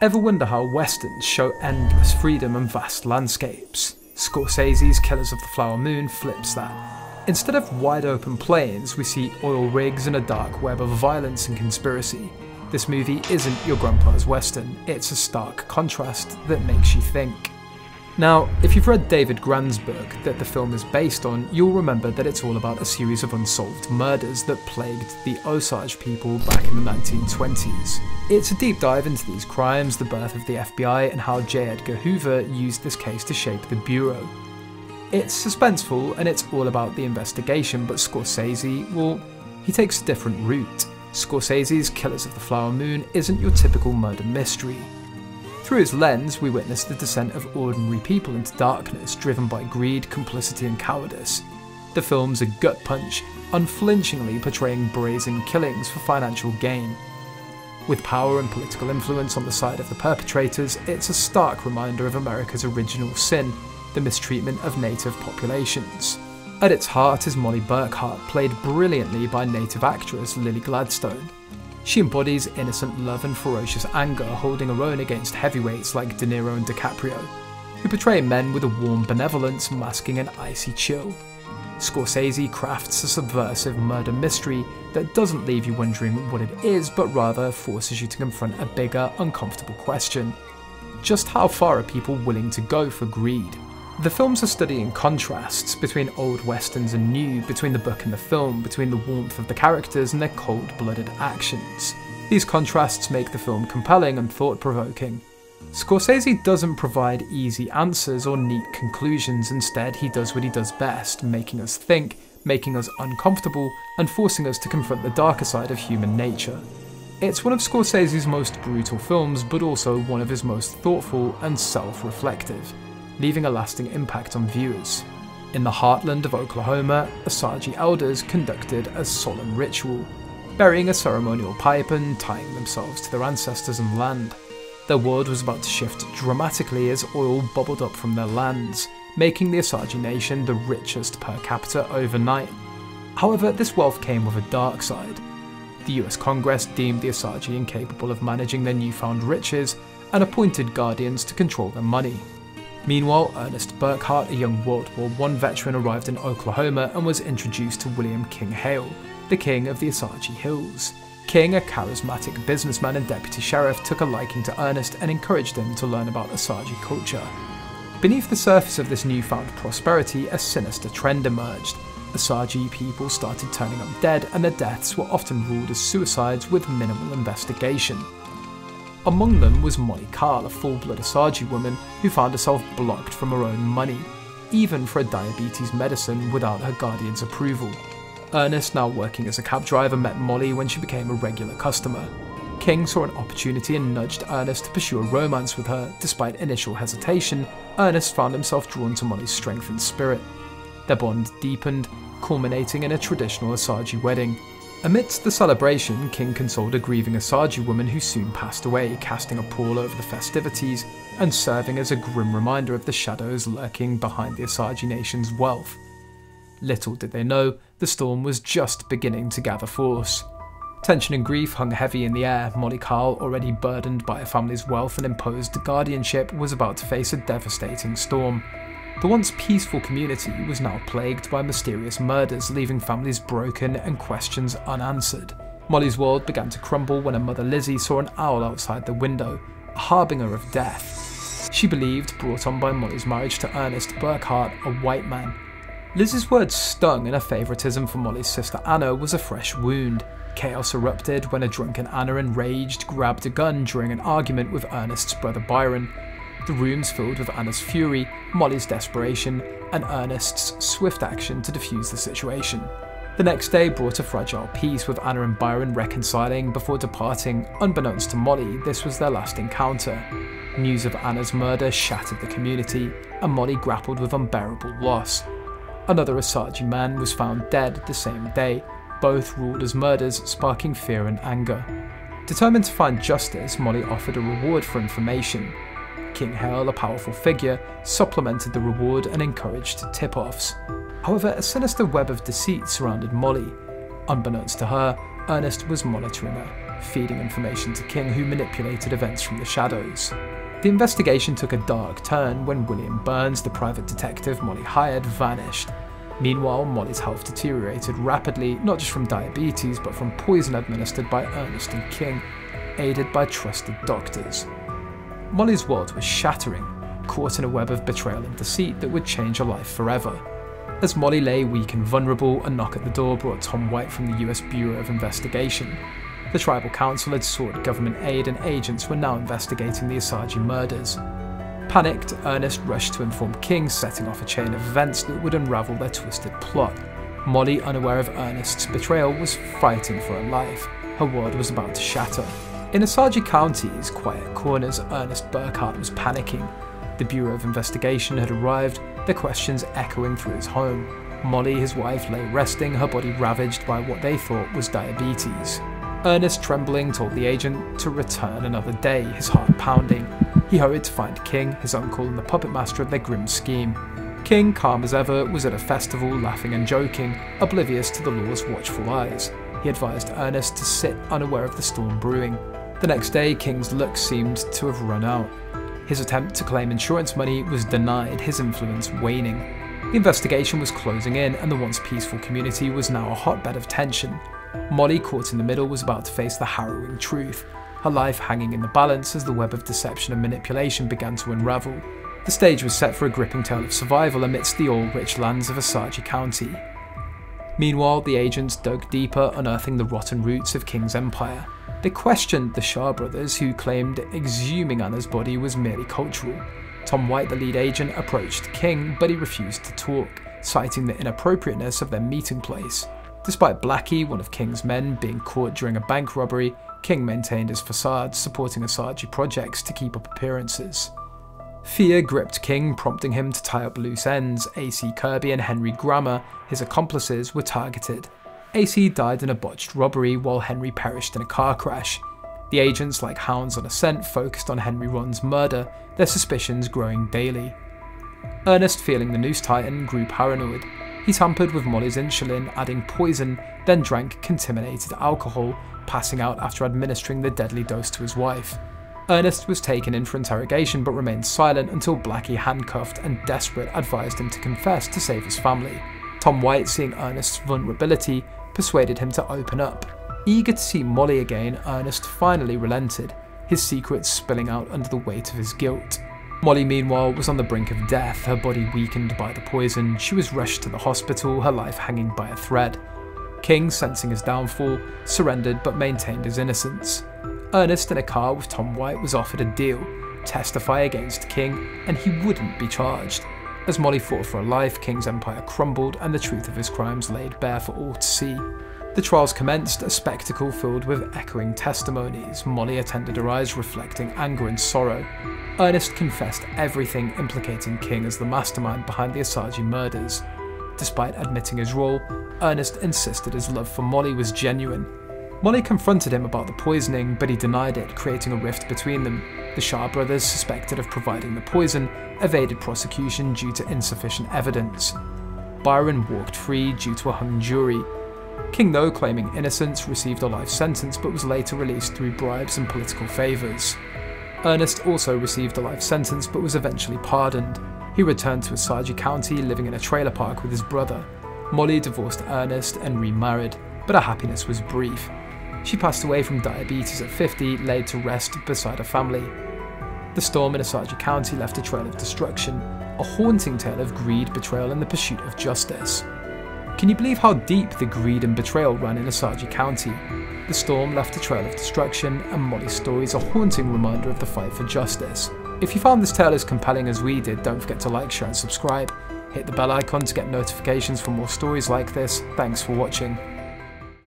Ever wonder how westerns show endless freedom and vast landscapes? Scorsese's Killers of the Flower Moon flips that. Instead of wide open plains, we see oil rigs and a dark web of violence and conspiracy. This movie isn't your grandpa's western, it's a stark contrast that makes you think. Now, if you've read David Grann's book that the film is based on, you'll remember that it's all about a series of unsolved murders that plagued the Osage people back in the 1920s. It's a deep dive into these crimes, the birth of the FBI, and how J. Edgar Hoover used this case to shape the Bureau. It's suspenseful and it's all about the investigation, but Scorsese, well, he takes a different route. Scorsese's Killers of the Flower Moon isn't your typical murder mystery. Through his lens, we witness the descent of ordinary people into darkness driven by greed, complicity, and cowardice. The film's a gut punch, unflinchingly portraying brazen killings for financial gain. With power and political influence on the side of the perpetrators, it's a stark reminder of America's original sin the mistreatment of native populations. At its heart is Molly Burkhart, played brilliantly by native actress Lily Gladstone. She embodies innocent love and ferocious anger, holding her own against heavyweights like De Niro and DiCaprio, who portray men with a warm benevolence masking an icy chill. Scorsese crafts a subversive murder mystery that doesn't leave you wondering what it is, but rather forces you to confront a bigger, uncomfortable question. Just how far are people willing to go for greed? The films are studying contrasts between old westerns and new, between the book and the film, between the warmth of the characters and their cold blooded actions. These contrasts make the film compelling and thought provoking. Scorsese doesn't provide easy answers or neat conclusions, instead, he does what he does best, making us think, making us uncomfortable, and forcing us to confront the darker side of human nature. It's one of Scorsese's most brutal films, but also one of his most thoughtful and self reflective leaving a lasting impact on viewers. In the heartland of Oklahoma, Osage elders conducted a solemn ritual, burying a ceremonial pipe and tying themselves to their ancestors and land. Their world was about to shift dramatically as oil bubbled up from their lands, making the Osage Nation the richest per capita overnight. However, this wealth came with a dark side. The US Congress deemed the Osage incapable of managing their newfound riches and appointed guardians to control their money. Meanwhile, Ernest Burkhart, a young World War I veteran, arrived in Oklahoma and was introduced to William King Hale, the king of the Osage Hills. King, a charismatic businessman and deputy sheriff, took a liking to Ernest and encouraged him to learn about Osage culture. Beneath the surface of this newfound prosperity, a sinister trend emerged. Osage people started turning up dead, and their deaths were often ruled as suicides with minimal investigation. Among them was Molly Carl, a full-blood Osage woman who found herself blocked from her own money, even for a diabetes medicine without her guardian's approval. Ernest, now working as a cab driver, met Molly when she became a regular customer. King saw an opportunity and nudged Ernest to pursue a romance with her. Despite initial hesitation, Ernest found himself drawn to Molly's strength and spirit. Their bond deepened, culminating in a traditional Osage wedding, Amidst the celebration, King consoled a grieving Osage woman who soon passed away, casting a pall over the festivities and serving as a grim reminder of the shadows lurking behind the Osage nation's wealth. Little did they know, the storm was just beginning to gather force. Tension and grief hung heavy in the air. Molly Carl, already burdened by her family's wealth and imposed guardianship, was about to face a devastating storm. The once peaceful community was now plagued by mysterious murders, leaving families broken and questions unanswered. Molly's world began to crumble when her mother Lizzie saw an owl outside the window, a harbinger of death. She believed brought on by Molly's marriage to Ernest Burkhart, a white man. Lizzie's words stung, and her favouritism for Molly's sister Anna was a fresh wound. Chaos erupted when a drunken Anna, enraged, grabbed a gun during an argument with Ernest's brother Byron the rooms filled with Anna's fury, Molly's desperation, and Ernest's swift action to defuse the situation. The next day brought a fragile peace with Anna and Byron reconciling before departing. Unbeknownst to Molly, this was their last encounter. News of Anna's murder shattered the community, and Molly grappled with unbearable loss. Another Osage man was found dead the same day, both ruled as murders, sparking fear and anger. Determined to find justice, Molly offered a reward for information, King Hale, a powerful figure, supplemented the reward and encouraged tip offs. However, a sinister web of deceit surrounded Molly. Unbeknownst to her, Ernest was monitoring her. feeding information to King, who manipulated events from the shadows. The investigation took a dark turn when William Burns, the private detective Molly hired, vanished. Meanwhile, Molly's health deteriorated rapidly, not just from diabetes, but from poison administered by Ernest and King, aided by trusted doctors. Molly's world was shattering, caught in a web of betrayal and deceit that would change her life forever. As Molly lay weak and vulnerable, a knock at the door brought Tom White from the US Bureau of Investigation. The tribal council had sought government aid and agents were now investigating the Osage murders. Panicked, Ernest rushed to inform King, setting off a chain of events that would unravel their twisted plot. Molly, unaware of Ernest's betrayal, was fighting for her life. Her world was about to shatter. In Osage County's quiet corners, Ernest Burkhart was panicking. The Bureau of Investigation had arrived, their questions echoing through his home. Molly, his wife, lay resting, her body ravaged by what they thought was diabetes. Ernest, trembling, told the agent to return another day, his heart pounding. He hurried to find King, his uncle, and the puppet master of their grim scheme. King, calm as ever, was at a festival, laughing and joking, oblivious to the law's watchful eyes. He advised Ernest to sit unaware of the storm brewing. The next day, King's luck seemed to have run out. His attempt to claim insurance money was denied, his influence waning. The investigation was closing in, and the once peaceful community was now a hotbed of tension. Molly, caught in the middle, was about to face the harrowing truth, her life hanging in the balance as the web of deception and manipulation began to unravel. The stage was set for a gripping tale of survival amidst the all rich lands of Osage County. Meanwhile, the agents dug deeper, unearthing the rotten roots of King's empire. They questioned the Shoun brothers, who claimed exhuming Anna's body was merely cultural. Tom White, the lead agent, approached King, but he refused to talk, citing the inappropriateness of their meeting place. Despite Blackie, one of King's men, being caught during a bank robbery, King maintained his facade, supporting Osage projects to keep up appearances. Fear gripped King, prompting him to tie up loose ends. AC Kirby and Henry Grammer, his accomplices, were targeted. AC died in a botched robbery while Henry perished in a car crash. The agents, like hounds on a scent, focused on Henry Roan's murder, their suspicions growing daily. Ernest, feeling the noose tighten, grew paranoid. He tampered with Molly's insulin, adding poison, then drank contaminated alcohol, passing out after administering the deadly dose to his wife. Ernest was taken in for interrogation but remained silent until Blackie handcuffed and desperate advised him to confess to save his family. Tom White, seeing Ernest's vulnerability, persuaded him to open up. Eager to see Molly again, Ernest finally relented, his secrets spilling out under the weight of his guilt. Molly, meanwhile, was on the brink of death, her body weakened by the poison. She was rushed to the hospital, her life hanging by a thread. King, sensing his downfall, surrendered but maintained his innocence. Ernest, in a car with Tom White, was offered a deal testify against King, and he wouldn't be charged. As Molly fought for her life, King's empire crumbled and the truth of his crimes laid bare for all to see. The trials commenced, a spectacle filled with echoing testimonies. Molly attended her eyes reflecting anger and sorrow. Ernest confessed everything implicating King as the mastermind behind the Osage murders. Despite admitting his role, Ernest insisted his love for Molly was genuine. Molly confronted him about the poisoning, but he denied it, creating a rift between them. The Shoun brothers, suspected of providing the poison, evaded prosecution due to insufficient evidence. Byron walked free due to a hung jury, King, though claiming innocence, received a life sentence but was later released through bribes and political favours. Ernest also received a life sentence but was eventually pardoned. He returned to Osage County, living in a trailer park with his brother. Molly divorced Ernest and remarried, but her happiness was brief. She passed away from diabetes at 50, laid to rest beside her family. The storm in Osage County left a trail of destruction, a haunting tale of greed, betrayal, and the pursuit of justice. Can you believe how deep the greed and betrayal ran in Osage County? The storm left a trail of destruction, and Molly's story is a haunting reminder of the fight for justice. If you found this tale as compelling as we did, don't forget to like, share and subscribe. Hit the bell icon to get notifications for more stories like this. Thanks for watching.